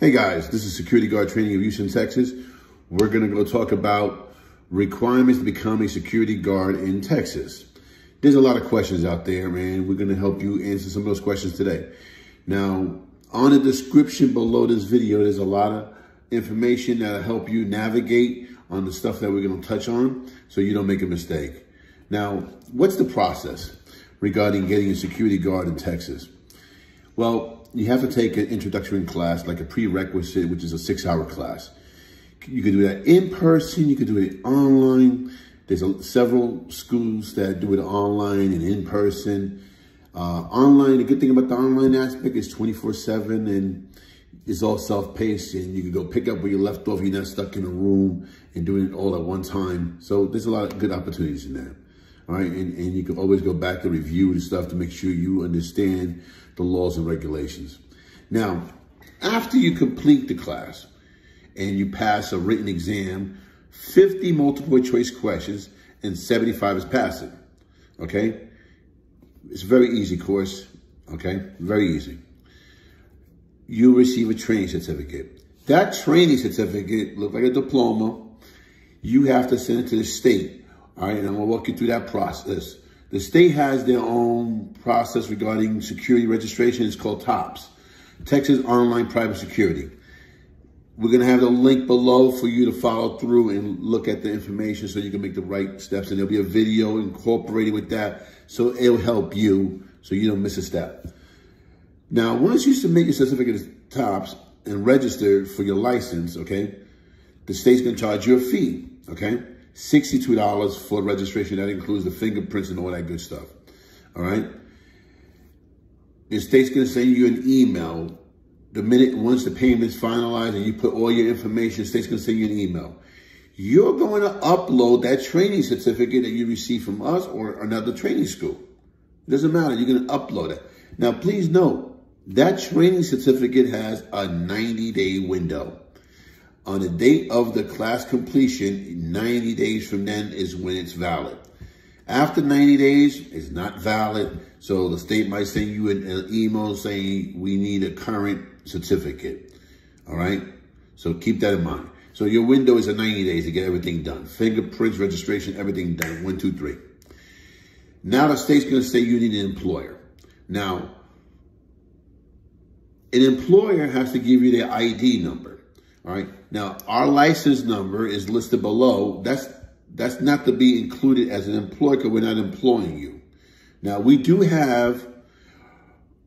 Hey guys, this is Security Guard Training of Houston, Texas. We're gonna go talk about requirements to become a security guard in Texas. There's a lot of questions out there, man. We're gonna help you answer some of those questions today. Now, on the description below this video, there's a lot of information that'll help you navigate on the stuff that we're gonna touch on so you don't make a mistake. Now, what's the process regarding getting a security guard in Texas? Well, you have to take an introductory class, like a prerequisite, which is a six hour class. You can do that in person, you can do it online. There's a, several schools that do it online and in person. Uh, online, the good thing about the online aspect is 24 seven and it's all self-paced and you can go pick up where you left off. You're not stuck in a room and doing it all at one time. So there's a lot of good opportunities in that. All right. And, and you can always go back to review the stuff to make sure you understand the laws and regulations. Now, after you complete the class and you pass a written exam, 50 multiple choice questions and 75 is passing. Okay. It's a very easy course. Okay. Very easy. You receive a training certificate. That training certificate looks like a diploma. You have to send it to the state. All right. And I'm to walk you through that process. The state has their own process regarding security registration. It's called TOPS, Texas Online Private Security. We're going to have the link below for you to follow through and look at the information so you can make the right steps. And there'll be a video incorporated with that so it'll help you so you don't miss a step. Now, once you submit your certificate of TOPS and register for your license, okay, the state's going to charge you a fee, okay? $62 for registration. That includes the fingerprints and all that good stuff. All right. The state's going to send you an email the minute once the payment's finalized and you put all your information, the state's going to send you an email. You're going to upload that training certificate that you received from us or another training school. Doesn't matter. You're going to upload it. Now, please note that training certificate has a 90 day window on the date of the class completion, 90 days from then is when it's valid. After 90 days, it's not valid. So the state might send you an, email saying we need a current certificate. All right. So keep that in mind. So your window is a 90 days to get everything done. Fingerprints, registration, everything done. One, two, three. Now the state's going to say you need an employer. Now, an employer has to give you their ID number. All right. Now, our license number is listed below. That's that's not to be included as an employer because we're not employing you. Now, we do have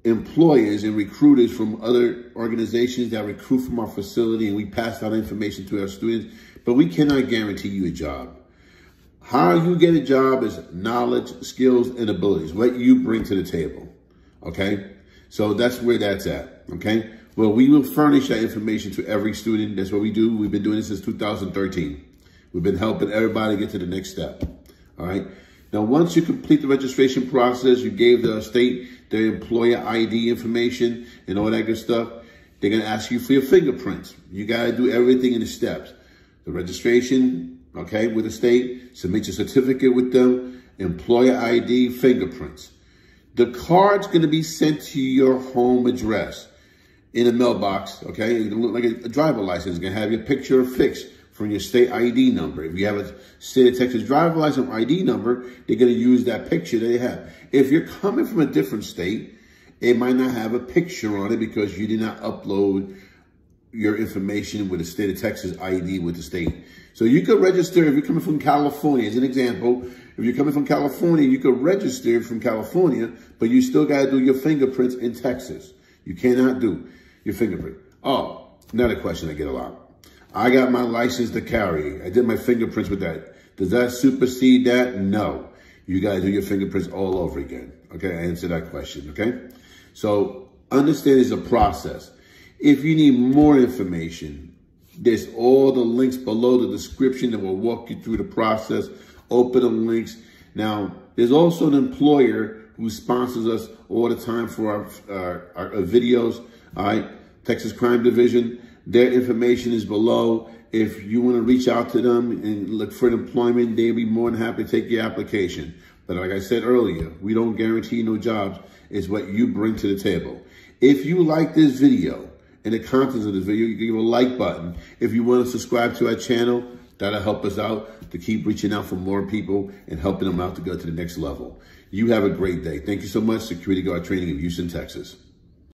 employers and recruiters from other organizations that recruit from our facility and we pass out information to our students, but we cannot guarantee you a job. How you get a job is knowledge, skills, and abilities, what you bring to the table. Okay? So that's where that's at. Okay? Well, we will furnish that information to every student. That's what we do. We've been doing this since 2013. We've been helping everybody get to the next step. All right. Now, once you complete the registration process, you gave the state the employer ID information and all that good stuff. They're going to ask you for your fingerprints. You got to do everything in the steps. The registration, okay, with the state, submit your certificate with them, employer ID, fingerprints. The card's going to be sent to your home address in a mailbox, okay? It's gonna look like a, a driver license. It's gonna have your picture affixed from your state ID number. If you have a state of Texas driver license ID number, they're gonna use that picture that they have. If you're coming from a different state, it might not have a picture on it because you did not upload your information with the state of Texas ID with the state. So you could register if you're coming from California, as an example. If you're coming from California, you could register from California, but you still got to do your fingerprints in Texas. You cannot do your fingerprint. Oh, another question I get a lot. I got my license to carry. I did my fingerprints with that. Does that supersede that? No. You got to do your fingerprints all over again. Okay, I answer that question, okay? So understand it's a process. If you need more information, there's all the links below the description that will walk you through the process. Open the links. Now, there's also an employer who sponsors us all the time for our, uh, our, our videos. All right. Texas Crime Division. Their information is below. If you want to reach out to them and look for an employment, they'll be more than happy to take your application. But like I said earlier, we don't guarantee no jobs. It's what you bring to the table. If you like this video and the contents of this video, you give a like button. If you want to subscribe to our channel, that'll help us out to keep reaching out for more people and helping them out to go to the next level. You have a great day. Thank you so much, Security Guard Training of Houston, Texas.